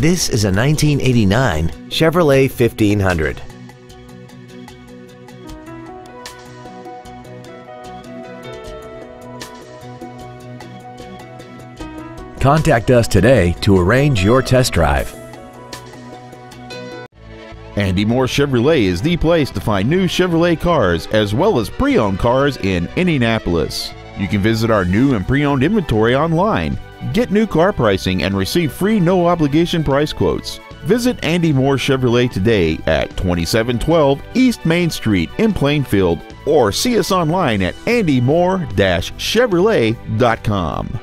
This is a 1989 Chevrolet 1500. Contact us today to arrange your test drive. Andy Mohr Chevrolet is the place to find new Chevrolet cars as well as pre owned cars in Indianapolis. You can visit our new and pre owned inventory online, get new car pricing, and receive free no obligation price quotes. Visit Andy Mohr Chevrolet today at 2712 East Main Street in Plainfield or see us online at andymohr-chevrolet.com.